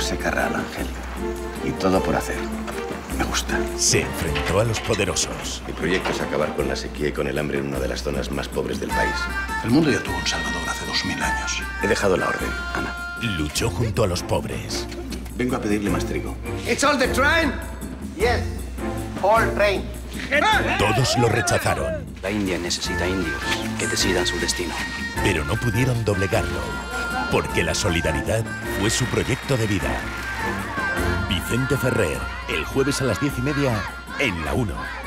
un secarral, Ángel. Y todo por hacer. Me gusta. Se enfrentó a los poderosos. Mi proyecto es acabar con la sequía y con el hambre en una de las zonas más pobres del país. El mundo ya tuvo un salvador hace dos mil años. He dejado la orden, Ana. Luchó junto a los pobres. Vengo a pedirle más trigo. It's all the train. Yes, all train. Todos lo rechazaron, La India necesita indios que decidan su destino. pero no pudieron doblegarlo, porque la solidaridad fue su proyecto de vida. Vicente Ferrer, el jueves a las diez y media, en la 1.